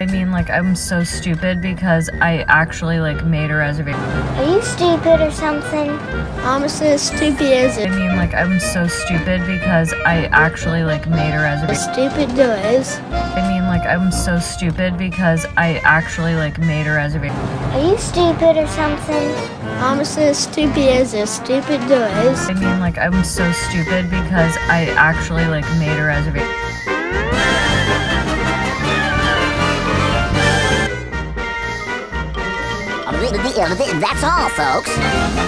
I mean, like, I'm so stupid because I actually, like, made a reservation. Are you stupid or something? I'm so stupid as I a mean, like, I'm so stupid because I actually, like, made a reservation. stupid noise. I mean, like, I'm so stupid because I actually, like, made a reservation. Are you stupid or something? I'm so stupid as a stupid noise. I mean, like, I'm so stupid because I actually, like, made a reservation. That's all, folks.